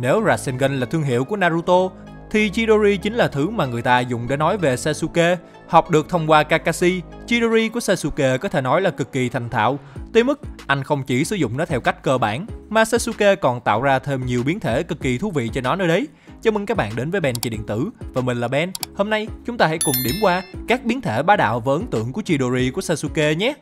Nếu Rasengan là thương hiệu của Naruto, thì Chidori chính là thứ mà người ta dùng để nói về Sasuke. Học được thông qua Kakashi, Chidori của Sasuke có thể nói là cực kỳ thành thạo, tới mức anh không chỉ sử dụng nó theo cách cơ bản, mà Sasuke còn tạo ra thêm nhiều biến thể cực kỳ thú vị cho nó nữa đấy. Chào mừng các bạn đến với Ben Kỳ Điện Tử và mình là Ben. Hôm nay chúng ta hãy cùng điểm qua các biến thể bá đạo và ấn tượng của Chidori của Sasuke nhé.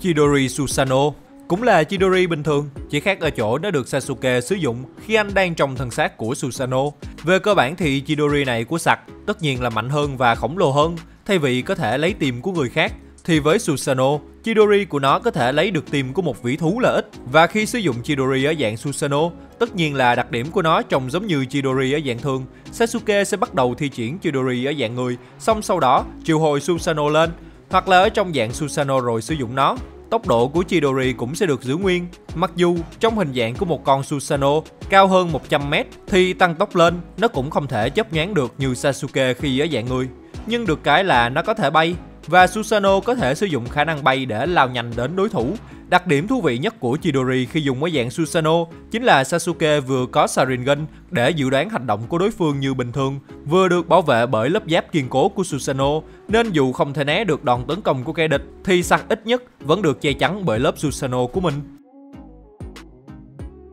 Chidori Susanoo cũng là Chidori bình thường, chỉ khác ở chỗ nó được Sasuke sử dụng khi anh đang trong thân xác của Susanoo. Về cơ bản thì Chidori này của sặc tất nhiên là mạnh hơn và khổng lồ hơn, thay vì có thể lấy tim của người khác. Thì với Susanoo, Chidori của nó có thể lấy được tim của một vĩ thú là ít. Và khi sử dụng Chidori ở dạng Susanoo, tất nhiên là đặc điểm của nó trông giống như Chidori ở dạng thường. Sasuke sẽ bắt đầu thi triển Chidori ở dạng người, xong sau đó triệu hồi Susanoo lên, hoặc là ở trong dạng Susanoo rồi sử dụng nó. Tốc độ của Chidori cũng sẽ được giữ nguyên. Mặc dù trong hình dạng của một con Susanoo cao hơn 100m thì tăng tốc lên, nó cũng không thể chấp nhoáng được như Sasuke khi ở dạng người. Nhưng được cái là nó có thể bay và Susanoo có thể sử dụng khả năng bay để lao nhanh đến đối thủ. Đặc điểm thú vị nhất của Chidori khi dùng với dạng Susanoo chính là Sasuke vừa có Sharingan để dự đoán hành động của đối phương như bình thường, vừa được bảo vệ bởi lớp giáp kiên cố của Susanoo, nên dù không thể né được đòn tấn công của kẻ địch thì sạc ít nhất vẫn được che chắn bởi lớp Susanoo của mình.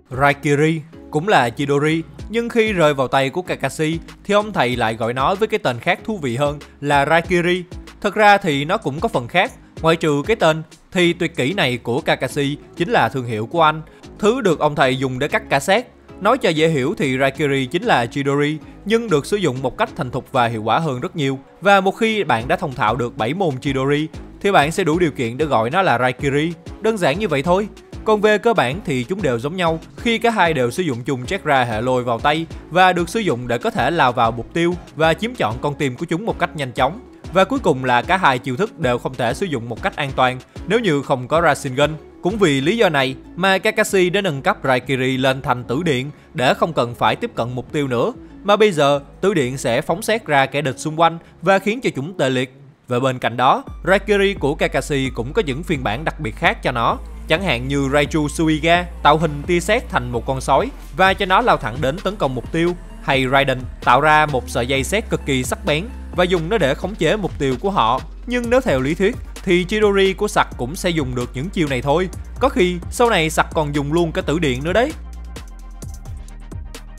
Raikiri cũng là Chidori, nhưng khi rơi vào tay của Kakashi thì ông thầy lại gọi nó với cái tên khác thú vị hơn là Raikiri. Thật ra thì nó cũng có phần khác, ngoại trừ cái tên thì tuyệt kỹ này của Kakashi chính là thương hiệu của anh, thứ được ông thầy dùng để cắt cả xác. Nói cho dễ hiểu thì Raikiri chính là Chidori, nhưng được sử dụng một cách thành thục và hiệu quả hơn rất nhiều. Và một khi bạn đã thông thạo được 7 môn Chidori, thì bạn sẽ đủ điều kiện để gọi nó là Raikiri. Đơn giản như vậy thôi. Còn về cơ bản thì chúng đều giống nhau khi cả hai đều sử dụng chung Chakra hệ lôi vào tay và được sử dụng để có thể lao vào mục tiêu và chiếm chọn con tim của chúng một cách nhanh chóng. Và cuối cùng là cả hai chiêu thức đều không thể sử dụng một cách an toàn nếu như không có Rasengan. Cũng vì lý do này mà Kakashi đã nâng cấp Raikiri lên thành tử điện để không cần phải tiếp cận mục tiêu nữa. Mà bây giờ, tử điện sẽ phóng xét ra kẻ địch xung quanh và khiến cho chúng tê liệt. Và bên cạnh đó, Raikiri của Kakashi cũng có những phiên bản đặc biệt khác cho nó. Chẳng hạn như Raichu Suiga tạo hình tia sét thành một con sói và cho nó lao thẳng đến tấn công mục tiêu, hay Raiden tạo ra một sợi dây sét cực kỳ sắc bén và dùng nó để khống chế mục tiêu của họ. Nhưng nếu theo lý thuyết thì Chidori của sặc cũng sẽ dùng được những chiêu này thôi. Có khi sau này sặc còn dùng luôn cả tử điện nữa đấy.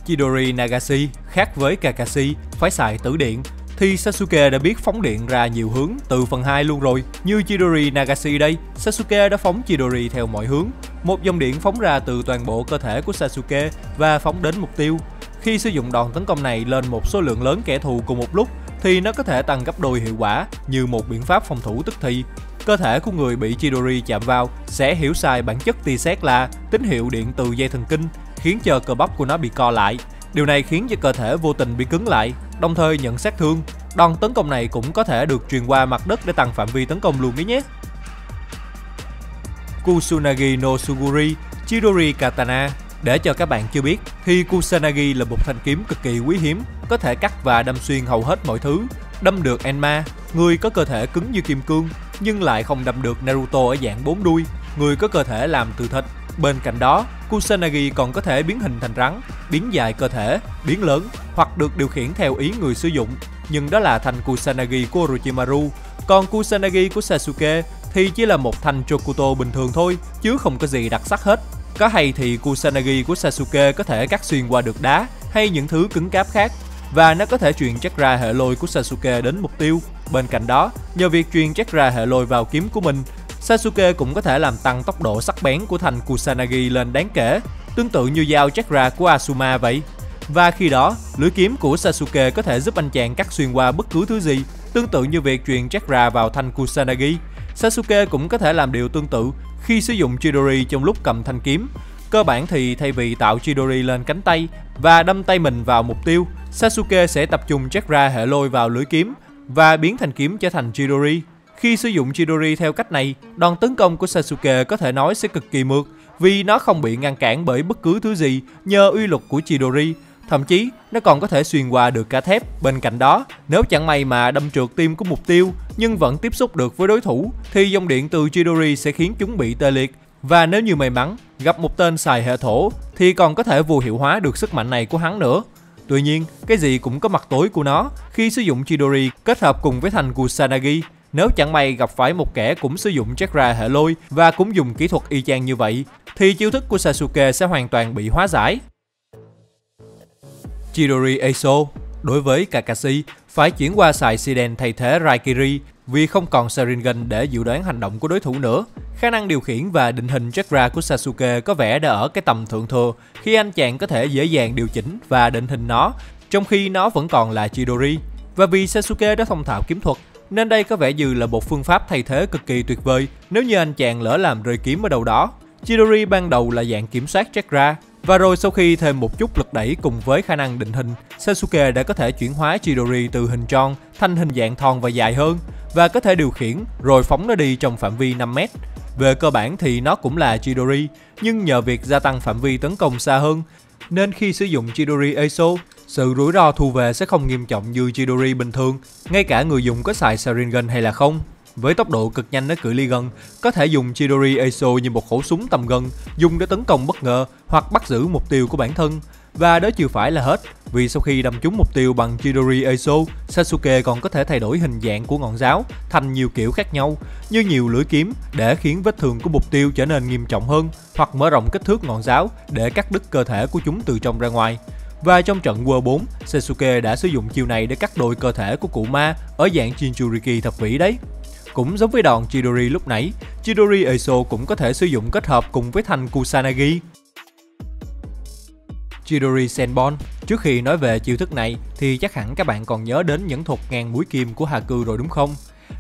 Chidori Nagashi khác với Kakashi phải xài tử điện thì Sasuke đã biết phóng điện ra nhiều hướng từ phần 2 luôn rồi. Như Chidori Nagashi đây, Sasuke đã phóng Chidori theo mọi hướng. Một dòng điện phóng ra từ toàn bộ cơ thể của Sasuke và phóng đến mục tiêu. Khi sử dụng đòn tấn công này lên một số lượng lớn kẻ thù cùng một lúc thì nó có thể tăng gấp đôi hiệu quả như một biện pháp phòng thủ tức thì. Cơ thể của người bị Chidori chạm vào sẽ hiểu sai bản chất tia sét là tín hiệu điện từ dây thần kinh, khiến cho cơ bắp của nó bị co lại. Điều này khiến cho cơ thể vô tình bị cứng lại, đồng thời nhận sát thương. Đòn tấn công này cũng có thể được truyền qua mặt đất để tăng phạm vi tấn công luôn đấy nhé. Kusunagi no Suguri Chidori Katana để cho các bạn chưa biết thì Kusanagi là một thanh kiếm cực kỳ quý hiếm, có thể cắt và đâm xuyên hầu hết mọi thứ. Đâm được Enma, người có cơ thể cứng như kim cương, nhưng lại không đâm được Naruto ở dạng bốn đuôi, người có cơ thể làm từ thịt. Bên cạnh đó, Kusanagi còn có thể biến hình thành rắn, biến dài cơ thể, biến lớn hoặc được điều khiển theo ý người sử dụng. Nhưng đó là thanh Kusanagi của Orochimaru, còn Kusanagi của Sasuke thì chỉ là một thanh Chokuto bình thường thôi, chứ không có gì đặc sắc hết. Có hay thì Kusanagi của Sasuke có thể cắt xuyên qua được đá hay những thứ cứng cáp khác và nó có thể truyền chakra hệ lôi của Sasuke đến mục tiêu. Bên cạnh đó, nhờ việc truyền chakra hệ lôi vào kiếm của mình, Sasuke cũng có thể làm tăng tốc độ sắc bén của thanh Kusanagi lên đáng kể, tương tự như dao chakra của Asuma vậy. Và khi đó, lưỡi kiếm của Sasuke có thể giúp anh chàng cắt xuyên qua bất cứ thứ gì, tương tự như việc truyền chakra vào thanh Kusanagi. Sasuke cũng có thể làm điều tương tự khi sử dụng Chidori trong lúc cầm thanh kiếm. Cơ bản thì thay vì tạo Chidori lên cánh tay và đâm tay mình vào mục tiêu, Sasuke sẽ tập trung chakra hệ lôi vào lưỡi kiếm và biến thanh kiếm trở thành Chidori. Khi sử dụng Chidori theo cách này, đòn tấn công của Sasuke có thể nói sẽ cực kỳ mượt vì nó không bị ngăn cản bởi bất cứ thứ gì nhờ uy lực của Chidori. Thậm chí, nó còn có thể xuyên qua được cả thép. Bên cạnh đó, nếu chẳng may mà đâm trượt tim của mục tiêu nhưng vẫn tiếp xúc được với đối thủ, thì dòng điện từ Chidori sẽ khiến chúng bị tê liệt Và nếu như may mắn gặp một tên xài hệ thổ thì còn có thể vô hiệu hóa được sức mạnh này của hắn nữa. Tuy nhiên, cái gì cũng có mặt tối của nó. Khi sử dụng Chidori kết hợp cùng với thành Kusanagi, nếu chẳng may gặp phải một kẻ cũng sử dụng Chakra hệ lôi và cũng dùng kỹ thuật y chang như vậy, thì chiêu thức của Sasuke sẽ hoàn toàn bị hóa giải. Chidori Eiso Đối với Kakashi, phải chuyển qua xài Siden thay thế Raikiri vì không còn Sharingan để dự đoán hành động của đối thủ nữa. Khả năng điều khiển và định hình chakra của Sasuke có vẻ đã ở cái tầm thượng thừa khi anh chàng có thể dễ dàng điều chỉnh và định hình nó, trong khi nó vẫn còn là Chidori. Và vì Sasuke đã thông thạo kiếm thuật, nên đây có vẻ như là một phương pháp thay thế cực kỳ tuyệt vời nếu như anh chàng lỡ làm rơi kiếm ở đâu đó. Chidori ban đầu là dạng kiểm soát chakra, và rồi sau khi thêm một chút lực đẩy cùng với khả năng định hình, Sasuke đã có thể chuyển hóa Chidori từ hình tròn thành hình dạng thon và dài hơn và có thể điều khiển rồi phóng nó đi trong phạm vi 5 mét. Về cơ bản thì nó cũng là Chidori, nhưng nhờ việc gia tăng phạm vi tấn công xa hơn, nên khi sử dụng Chidori Eso, sự rủi ro thu về sẽ không nghiêm trọng như Chidori bình thường, ngay cả người dùng có xài Sharingan hay là không. Với tốc độ cực nhanh ở cự ly gần, có thể dùng Chidori Eso như một khẩu súng tầm gần, dùng để tấn công bất ngờ hoặc bắt giữ mục tiêu của bản thân. Và đó chưa phải là hết, vì sau khi đâm trúng mục tiêu bằng Chidori Eso, Sasuke còn có thể thay đổi hình dạng của ngọn giáo thành nhiều kiểu khác nhau, như nhiều lưỡi kiếm để khiến vết thương của mục tiêu trở nên nghiêm trọng hơn, hoặc mở rộng kích thước ngọn giáo để cắt đứt cơ thể của chúng từ trong ra ngoài. Và trong trận World 4, Sasuke đã sử dụng chiêu này để cắt đôi cơ thể của cụ ma ở dạng Jinchuriki thập vĩ đấy. Cũng giống với đòn Chidori lúc nãy, Chidori Eso cũng có thể sử dụng kết hợp cùng với thanh Kusanagi. Chidori Senbon Trước khi nói về chiêu thức này thì chắc hẳn các bạn còn nhớ đến những thuật ngàn mũi kim của Haku rồi đúng không?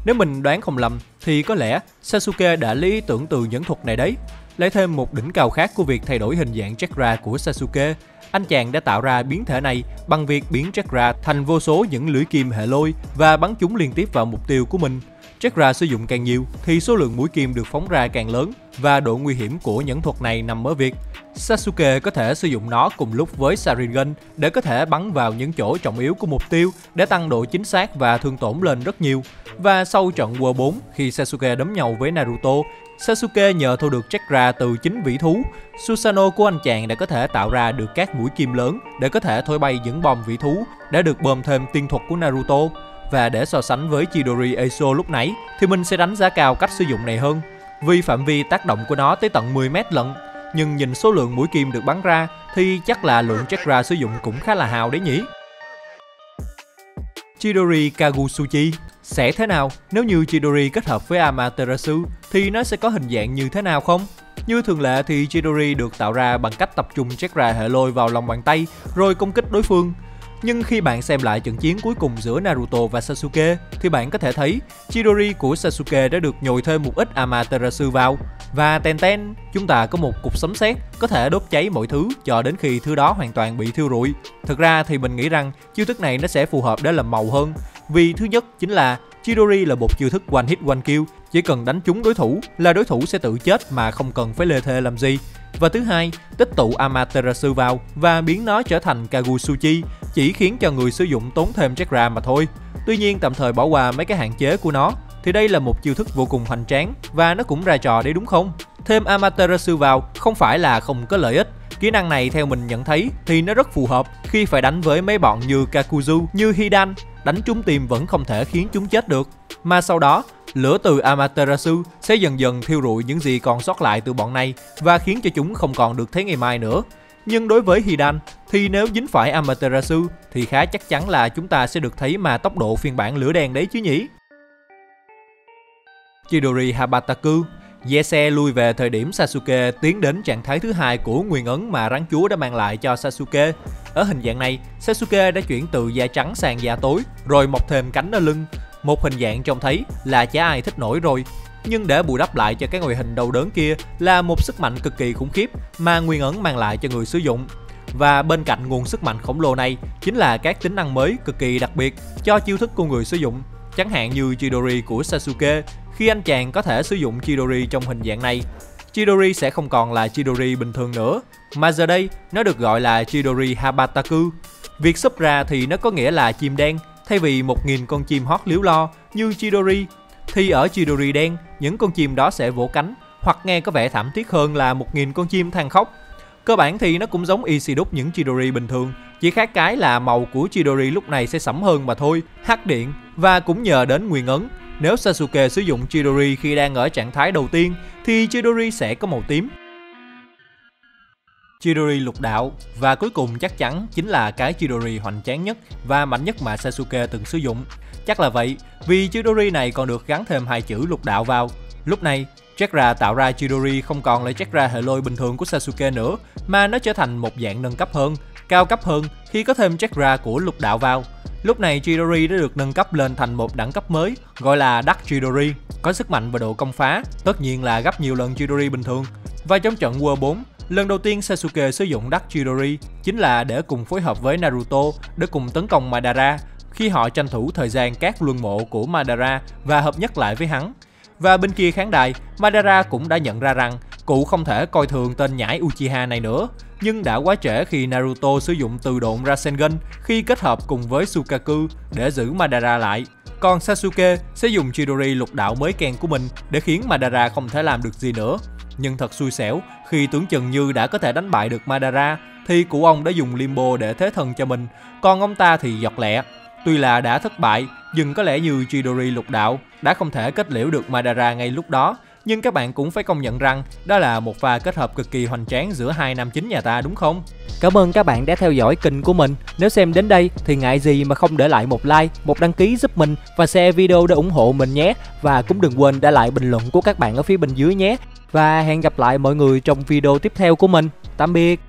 Nếu mình đoán không lầm thì có lẽ Sasuke đã lấy ý tưởng từ những thuật này đấy. Lấy thêm một đỉnh cao khác của việc thay đổi hình dạng chakra của Sasuke, anh chàng đã tạo ra biến thể này bằng việc biến chakra thành vô số những lưỡi kim hệ lôi và bắn chúng liên tiếp vào mục tiêu của mình. Chakra sử dụng càng nhiều thì số lượng mũi kim được phóng ra càng lớn và độ nguy hiểm của nhẫn thuật này nằm ở việc Sasuke có thể sử dụng nó cùng lúc với Sharingan để có thể bắn vào những chỗ trọng yếu của mục tiêu để tăng độ chính xác và thương tổn lên rất nhiều. Và sau trận World 4 khi Sasuke đấm nhau với Naruto, Sasuke nhờ thu được chakra từ chính vĩ thú, Susanoo của anh chàng đã có thể tạo ra được các mũi kim lớn để có thể thổi bay những bom vĩ thú đã được bơm thêm tiên thuật của Naruto. Và để so sánh với Chidori Eso lúc nãy, thì mình sẽ đánh giá cao cách sử dụng này hơn vì phạm vi tác động của nó tới tận 10 mét lận. Nhưng nhìn số lượng mũi kim được bắn ra thì chắc là lượng chakra sử dụng cũng khá là hào đấy nhỉ. Chidori Kagusuchi, sẽ thế nào nếu như Chidori kết hợp với Amaterasu, thì nó sẽ có hình dạng như thế nào không? Như thường lệ thì Chidori được tạo ra bằng cách tập trung chakra hệ lôi vào lòng bàn tay, rồi công kích đối phương nhưng khi bạn xem lại trận chiến cuối cùng giữa Naruto và Sasuke thì bạn có thể thấy Chidori của Sasuke đã được nhồi thêm một ít Amaterasu vào và ten ten chúng ta có một cục sấm sét có thể đốt cháy mọi thứ cho đến khi thứ đó hoàn toàn bị thiêu rụi. Thực ra thì mình nghĩ rằng chiêu thức này nó sẽ phù hợp để làm màu hơn vì thứ nhất chính là Chidori là một chiêu thức one hit one kill, chỉ cần đánh trúng đối thủ là đối thủ sẽ tự chết mà không cần phải lê thê làm gì. Và thứ hai, tích tụ Amaterasu vào và biến nó trở thành Kagusuchi chỉ khiến cho người sử dụng tốn thêm chakra mà thôi. Tuy nhiên tạm thời bỏ qua mấy cái hạn chế của nó thì đây là một chiêu thức vô cùng hoành tráng và nó cũng ra trò đấy đúng không? Thêm Amaterasu vào không phải là không có lợi ích. Kỹ năng này theo mình nhận thấy thì nó rất phù hợp khi phải đánh với mấy bọn như Kakuzu, như Hidan, đánh chúng tìm vẫn không thể khiến chúng chết được. Mà sau đó, lửa từ Amaterasu sẽ dần dần thiêu rụi những gì còn sót lại từ bọn này và khiến cho chúng không còn được thấy ngày mai nữa. Nhưng đối với Hidan thì nếu dính phải Amaterasu thì khá chắc chắn là chúng ta sẽ được thấy mà tốc độ phiên bản lửa đen đấy chứ nhỉ. Chidori Habataku Yese lui về thời điểm Sasuke tiến đến trạng thái thứ hai của nguyên ấn mà rắn chúa đã mang lại cho Sasuke. Ở hình dạng này, Sasuke đã chuyển từ da trắng sang da tối, rồi mọc thêm cánh ở lưng. Một hình dạng trông thấy là chả ai thích nổi rồi. Nhưng để bù đắp lại cho cái ngoại hình đầu đớn kia là một sức mạnh cực kỳ khủng khiếp mà nguyên ấn mang lại cho người sử dụng. Và bên cạnh nguồn sức mạnh khổng lồ này chính là các tính năng mới cực kỳ đặc biệt cho chiêu thức của người sử dụng. Chẳng hạn như Chidori của Sasuke khi anh chàng có thể sử dụng Chidori trong hình dạng này, Chidori sẽ không còn là Chidori bình thường nữa, mà giờ đây nó được gọi là Chidori Habataku. Việc súp ra thì nó có nghĩa là chim đen, thay vì 1.000 con chim hót liếu lo như Chidori, thì ở Chidori đen, những con chim đó sẽ vỗ cánh, hoặc nghe có vẻ thảm thiết hơn là 1.000 con chim than khóc. Cơ bản thì nó cũng giống Ishiduk những Chidori bình thường, chỉ khác cái là màu của Chidori lúc này sẽ sẫm hơn mà thôi, hắc điện và cũng nhờ đến nguyên ấn. Nếu Sasuke sử dụng Chidori khi đang ở trạng thái đầu tiên thì Chidori sẽ có màu tím. Chidori lục đạo và cuối cùng chắc chắn chính là cái Chidori hoành tráng nhất và mạnh nhất mà Sasuke từng sử dụng. Chắc là vậy, vì Chidori này còn được gắn thêm hai chữ lục đạo vào. Lúc này, Chakra tạo ra Chidori không còn là Chakra hệ lôi bình thường của Sasuke nữa, mà nó trở thành một dạng nâng cấp hơn, cao cấp hơn khi có thêm Chakra của lục đạo vào. Lúc này Chidori đã được nâng cấp lên thành một đẳng cấp mới, gọi là Dark Chidori, có sức mạnh và độ công phá, tất nhiên là gấp nhiều lần Chidori bình thường. Và trong trận World 4, lần đầu tiên Sasuke sử dụng Dark Chidori chính là để cùng phối hợp với Naruto để cùng tấn công Madara khi họ tranh thủ thời gian các luân mộ của Madara và hợp nhất lại với hắn. Và bên kia khán đài, Madara cũng đã nhận ra rằng cụ không thể coi thường tên nhãi Uchiha này nữa, nhưng đã quá trễ khi Naruto sử dụng từ độn Rasengan khi kết hợp cùng với Sukaku để giữ Madara lại. Còn Sasuke sẽ dùng Chidori lục đạo mới kèn của mình để khiến Madara không thể làm được gì nữa. Nhưng thật xui xẻo, khi tưởng chừng như đã có thể đánh bại được Madara, thì cụ ông đã dùng Limbo để thế thần cho mình, còn ông ta thì giọt lẹ. Tuy là đã thất bại, nhưng có lẽ như Chidori lục đạo đã không thể kết liễu được Madara ngay lúc đó, nhưng các bạn cũng phải công nhận rằng đó là một pha kết hợp cực kỳ hoành tráng giữa hai nam chính nhà ta đúng không? Cảm ơn các bạn đã theo dõi kênh của mình. Nếu xem đến đây thì ngại gì mà không để lại một like, một đăng ký giúp mình và share video để ủng hộ mình nhé. Và cũng đừng quên để lại bình luận của các bạn ở phía bên dưới nhé. Và hẹn gặp lại mọi người trong video tiếp theo của mình. Tạm biệt.